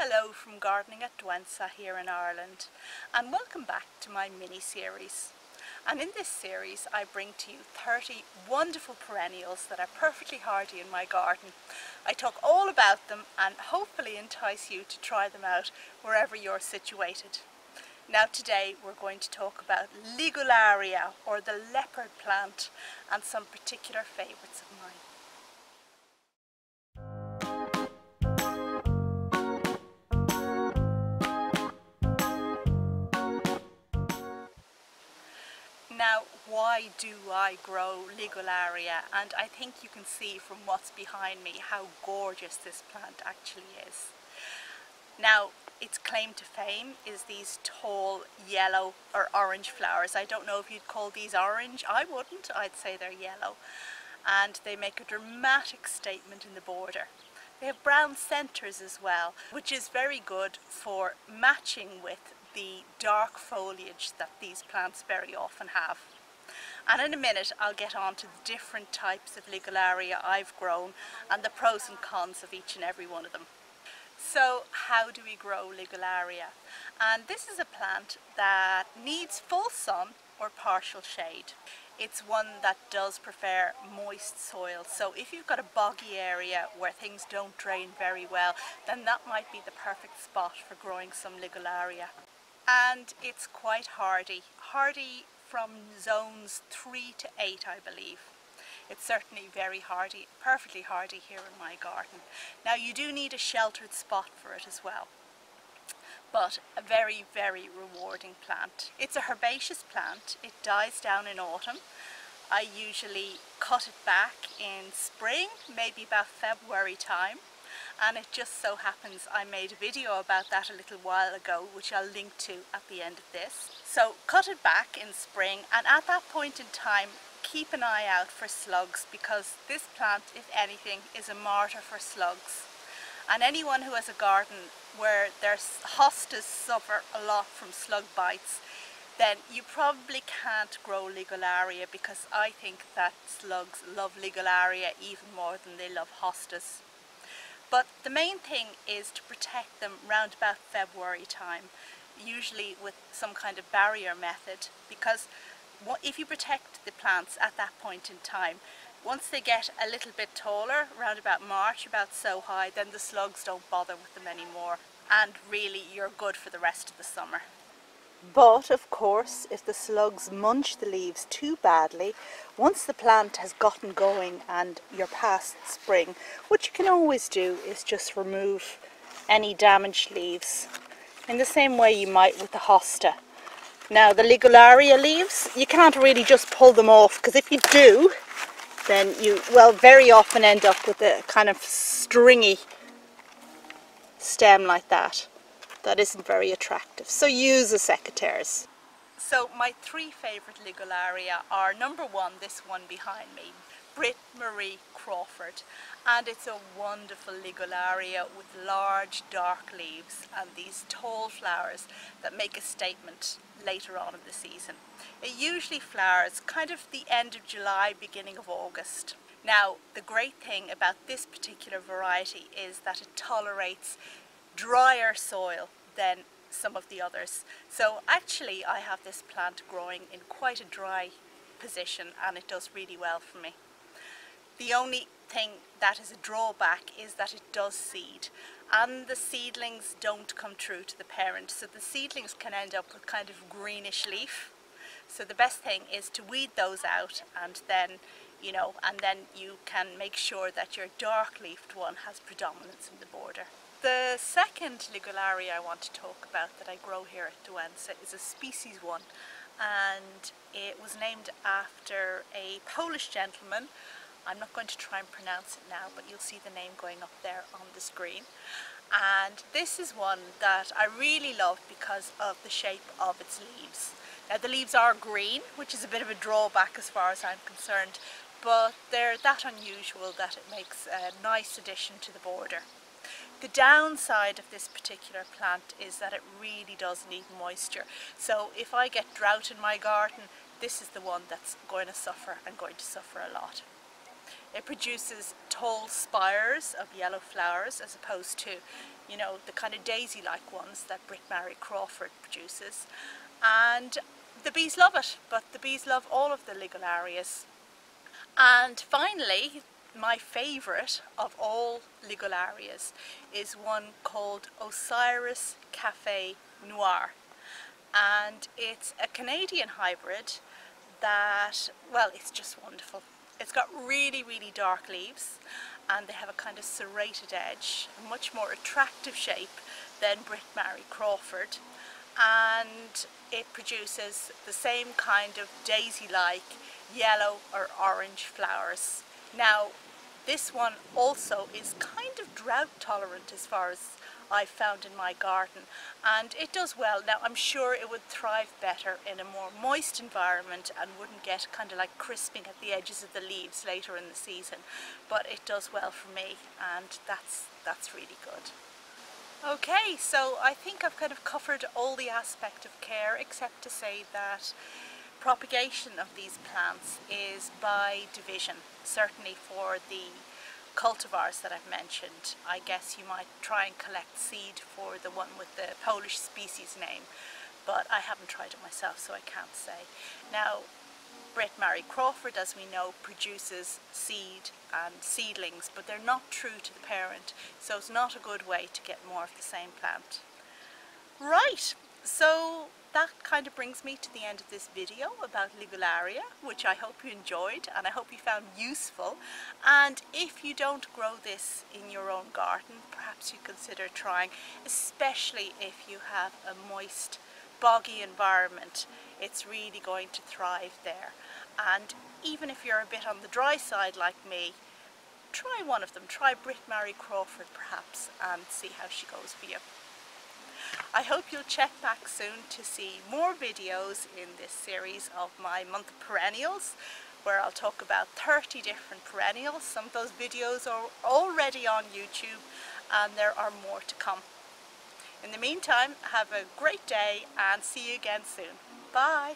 Hello from Gardening at Douentza here in Ireland and welcome back to my mini-series. And in this series I bring to you 30 wonderful perennials that are perfectly hardy in my garden. I talk all about them and hopefully entice you to try them out wherever you're situated. Now today we're going to talk about Ligularia or the leopard plant and some particular favourites of mine. Why do I grow Ligularia? And I think you can see from what's behind me how gorgeous this plant actually is. Now, its claim to fame is these tall yellow or orange flowers. I don't know if you'd call these orange. I wouldn't. I'd say they're yellow. And they make a dramatic statement in the border. They have brown centres as well, which is very good for matching with the dark foliage that these plants very often have. And in a minute I'll get on to the different types of Ligularia I've grown and the pros and cons of each and every one of them. So how do we grow Ligularia? And this is a plant that needs full sun or partial shade. It's one that does prefer moist soil. So if you've got a boggy area where things don't drain very well, then that might be the perfect spot for growing some Ligularia and it's quite hardy. Hardy from zones 3 to 8 I believe. It's certainly very hardy, perfectly hardy here in my garden. Now you do need a sheltered spot for it as well but a very very rewarding plant. It's a herbaceous plant, it dies down in autumn. I usually cut it back in spring, maybe about February time and it just so happens I made a video about that a little while ago which I'll link to at the end of this. So cut it back in spring and at that point in time keep an eye out for slugs because this plant if anything is a martyr for slugs and anyone who has a garden where their hostas suffer a lot from slug bites then you probably can't grow Ligularia because I think that slugs love Ligularia even more than they love hostas. But the main thing is to protect them round about February time, usually with some kind of barrier method, because if you protect the plants at that point in time, once they get a little bit taller, around about March, about so high, then the slugs don't bother with them anymore. And really, you're good for the rest of the summer. But of course, if the slugs munch the leaves too badly, once the plant has gotten going and you're past spring, what you can always do is just remove any damaged leaves in the same way you might with the hosta. Now the Ligularia leaves, you can't really just pull them off because if you do, then you, well, very often end up with a kind of stringy stem like that that isn't very attractive. So use a secateurs. So my three favourite Ligularia are number one, this one behind me, Britt Marie Crawford. And it's a wonderful Ligularia with large dark leaves and these tall flowers that make a statement later on in the season. It usually flowers kind of the end of July, beginning of August. Now, the great thing about this particular variety is that it tolerates drier soil than some of the others. So actually I have this plant growing in quite a dry position and it does really well for me. The only thing that is a drawback is that it does seed and the seedlings don't come true to the parent so the seedlings can end up with kind of greenish leaf so the best thing is to weed those out and then you know and then you can make sure that your dark leafed one has predominance in the border. The second Ligularia I want to talk about that I grow here at Douentza is a species one and it was named after a Polish gentleman I'm not going to try and pronounce it now but you'll see the name going up there on the screen and this is one that I really love because of the shape of its leaves. Now the leaves are green which is a bit of a drawback as far as I'm concerned but they're that unusual that it makes a nice addition to the border. The downside of this particular plant is that it really does need moisture. So if I get drought in my garden, this is the one that's going to suffer and going to suffer a lot. It produces tall spires of yellow flowers as opposed to, you know, the kind of daisy-like ones that Britt Mary Crawford produces. And the bees love it, but the bees love all of the Ligularias. And finally, my favourite of all Ligularias is one called Osiris Cafe Noir. And it's a Canadian hybrid that, well, it's just wonderful. It's got really, really dark leaves and they have a kind of serrated edge, a much more attractive shape than Britt Mary Crawford. And it produces the same kind of daisy-like yellow or orange flowers. Now, this one also is kind of drought tolerant as far as I've found in my garden and it does well. Now I'm sure it would thrive better in a more moist environment and wouldn't get kind of like crisping at the edges of the leaves later in the season but it does well for me and that's that's really good. Okay so I think I've kind of covered all the aspect of care except to say that propagation of these plants is by division certainly for the cultivars that I've mentioned, I guess you might try and collect seed for the one with the Polish species name, but I haven't tried it myself so I can't say. Now, Britt Mary Crawford, as we know, produces seed and seedlings, but they're not true to the parent, so it's not a good way to get more of the same plant. Right, so that kind of brings me to the end of this video about Ligularia, which I hope you enjoyed and I hope you found useful. And if you don't grow this in your own garden, perhaps you consider trying, especially if you have a moist, boggy environment. It's really going to thrive there. And even if you're a bit on the dry side like me, try one of them. Try Britt Mary Crawford perhaps and see how she goes for you. I hope you'll check back soon to see more videos in this series of my month of perennials where I'll talk about 30 different perennials. Some of those videos are already on YouTube and there are more to come. In the meantime, have a great day and see you again soon. Bye!